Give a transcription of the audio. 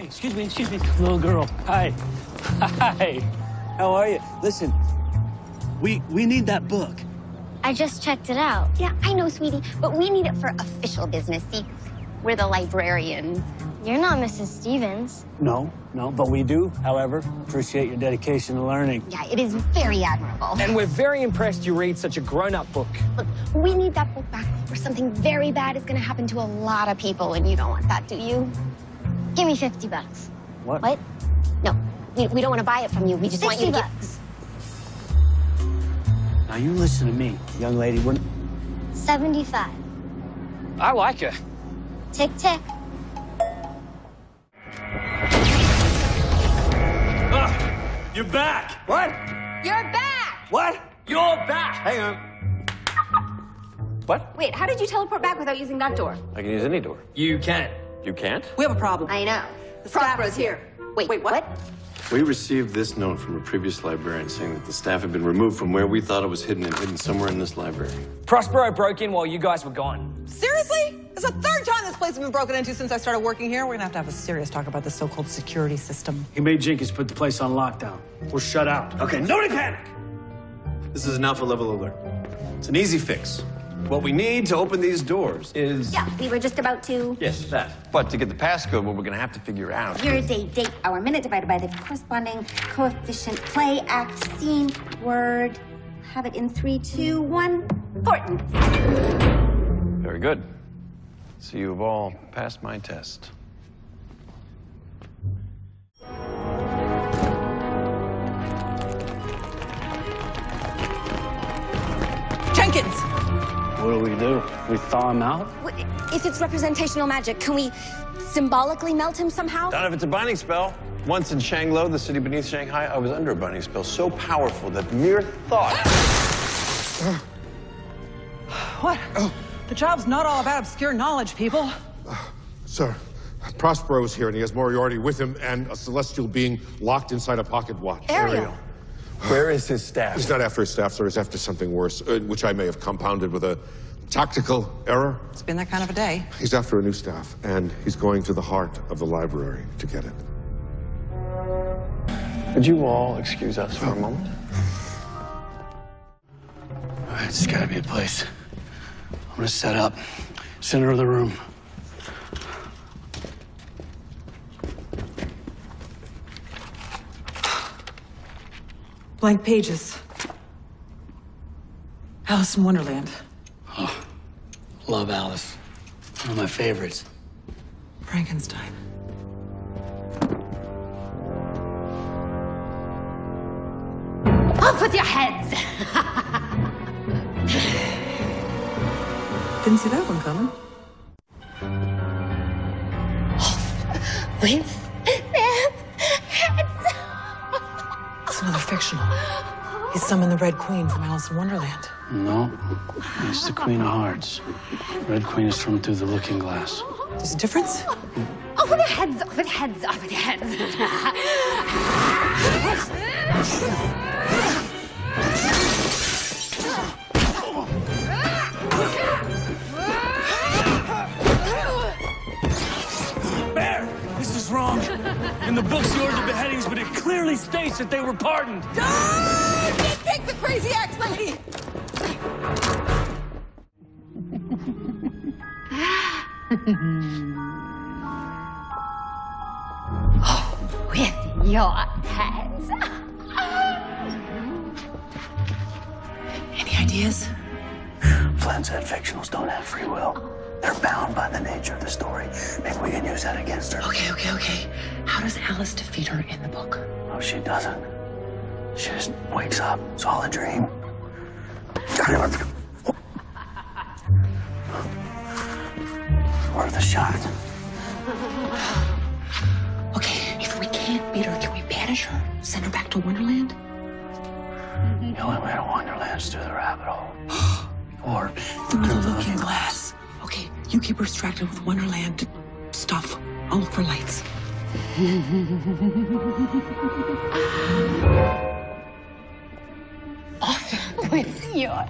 Hey, excuse me, excuse me, little girl. Hi. Hi. How are you? Listen, we we need that book. I just checked it out. Yeah, I know, sweetie, but we need it for official business. See, we're the librarians. You're not Mrs. Stevens. No, no, but we do, however, appreciate your dedication to learning. Yeah, it is very admirable. And we're very impressed you read such a grown-up book. Look, we need that book back or something very bad is going to happen to a lot of people, and you don't want that, do you? Give me 50 bucks. What? What? No, we, we don't want to buy it from you. We just want you 60 to get... bucks. Now you listen to me, young lady. We're 75. I like her. Tick, tick. You're back. What? You're back! What? You're back! Hang on. What? Wait, how did you teleport back without using that door? I can use any door. You can. You can't? We have a problem. I know. The Prospero's here. Wait, Wait, what? We received this note from a previous librarian saying that the staff had been removed from where we thought it was hidden and hidden somewhere in this library. Prospero broke in while you guys were gone. Seriously? It's the third time this place has been broken into since I started working here. We're gonna have to have a serious talk about the so-called security system. He made Jenkins put the place on lockdown. We're shut out. Okay, nobody panic. This is an alpha level alert. It's an easy fix. What we need to open these doors is. Yeah, we were just about to... Yes, that. But to get the passcode, what we're gonna have to figure out. Your day, date, hour, minute divided by the corresponding coefficient, play, act, scene, word. Have it in three, two, one. Thornton. Very good. So you have all passed my test. Jenkins! What do we do? We thaw him out? If it's representational magic, can we symbolically melt him somehow? Not if it's a binding spell. Once in Shanglo, the city beneath Shanghai, I was under a binding spell so powerful that mere thought. What? Oh. The job's not all about obscure knowledge, people. Sir, Prospero is here and he has Moriarty with him and a celestial being locked inside a pocket watch. Ariel. Where is his staff? He's not after his staff, sir. He's after something worse, uh, which I may have compounded with a tactical error. It's been that kind of a day. He's after a new staff, and he's going to the heart of the library to get it. Could you all excuse us for a moment? All right, it's gotta be a place. I'm gonna set up. Center of the room. Blank pages. Alice in Wonderland. Oh, love Alice. One of my favorites. Frankenstein. Off with your heads! Didn't see that one coming. Off With It's another fictional. He's summoned the Red Queen from Alice in Wonderland. No, it's the Queen of Hearts. Red Queen is from Through the Looking Glass. There's a difference? Off with their heads! Off with their heads! Off with their heads! Bear! This is wrong. In the books, you ordered beheadings, but it clearly states that they were pardoned. Don't Take the crazy axe lady! With your heads! Any ideas? Flynn said fictionals don't have free will. They're bound by the nature of the story. Maybe we can use that against her. Okay, okay, okay. How does Alice defeat her in the book? Oh, she doesn't. She just wakes up. It's all a dream. Worth a shot. Okay, if we can't beat her, can we banish her? Send her back to Wonderland? The only way to Wonderland is through the rabbit hole. or Through the looking glass. Okay, you keep her distracted with Wonderland stuff. I'll look for lights. With your